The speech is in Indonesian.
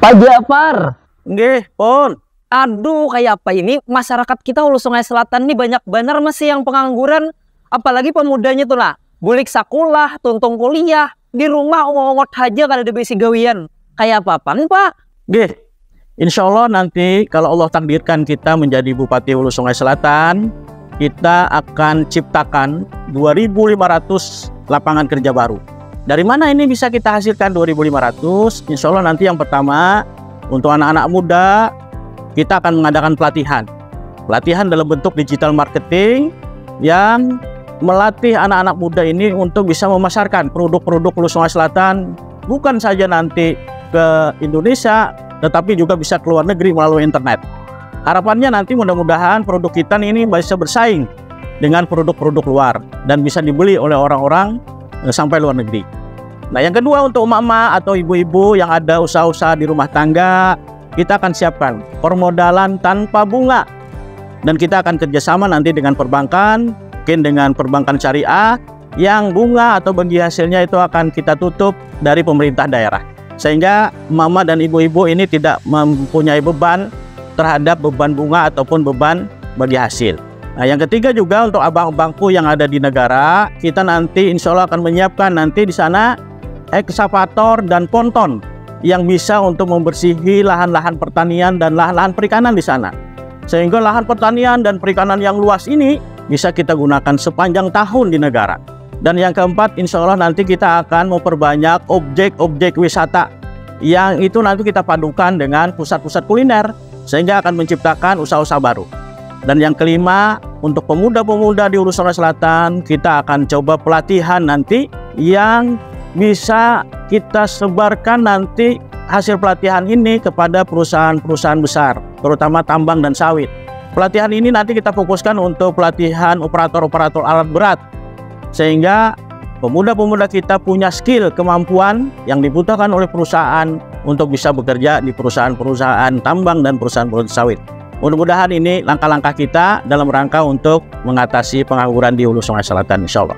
Pak Jafar. Nggih, pun. Aduh, kayak apa ini masyarakat kita Hulu Sungai Selatan nih banyak benar masih yang pengangguran. Apalagi pemudanya tuh lah. Bulik sakulah, tuntung kuliah. Di rumah ngomong aja kada ada besi gawian. Kayak apa apaan, Pak? Nggih. Insya Allah nanti kalau Allah takdirkan kita menjadi Bupati Hulu Sungai Selatan, kita akan ciptakan 2.500 lapangan kerja baru. Dari mana ini bisa kita hasilkan 2.500? Insya Allah nanti yang pertama untuk anak-anak muda kita akan mengadakan pelatihan. Pelatihan dalam bentuk digital marketing yang melatih anak-anak muda ini untuk bisa memasarkan produk-produk Hulu Sungai Selatan bukan saja nanti ke Indonesia tetapi juga bisa ke luar negeri melalui internet. Harapannya nanti mudah-mudahan produk kita ini bisa bersaing dengan produk-produk luar dan bisa dibeli oleh orang-orang sampai luar negeri. Nah yang kedua untuk emak-emak atau ibu-ibu yang ada usaha-usaha di rumah tangga, kita akan siapkan permodalan tanpa bunga. Dan kita akan kerjasama nanti dengan perbankan, mungkin dengan perbankan syariah, yang bunga atau bagi hasilnya itu akan kita tutup dari pemerintah daerah. Sehingga mama dan ibu-ibu ini tidak mempunyai beban terhadap beban bunga ataupun beban bagi hasil. Nah, yang ketiga juga untuk abang-abangku yang ada di negara, kita nanti insya Allah akan menyiapkan nanti di sana ekskavator dan ponton yang bisa untuk membersihi lahan-lahan pertanian dan lahan-lahan perikanan di sana. Sehingga lahan pertanian dan perikanan yang luas ini bisa kita gunakan sepanjang tahun di negara. Dan yang keempat, insya Allah nanti kita akan memperbanyak objek-objek wisata yang itu nanti kita padukan dengan pusat-pusat kuliner sehingga akan menciptakan usaha-usaha baru. Dan yang kelima, untuk pemuda-pemuda di Sungai Selatan, kita akan coba pelatihan nanti yang bisa kita sebarkan nanti hasil pelatihan ini kepada perusahaan-perusahaan besar, terutama tambang dan sawit. Pelatihan ini nanti kita fokuskan untuk pelatihan operator-operator alat berat, sehingga pemuda-pemuda kita punya skill, kemampuan yang dibutuhkan oleh perusahaan untuk bisa bekerja di perusahaan-perusahaan tambang dan perusahaan-perusahaan sawit. Mudah-mudahan ini langkah-langkah kita dalam rangka untuk mengatasi pengangguran di Hulu Sungai Selatan insya Allah.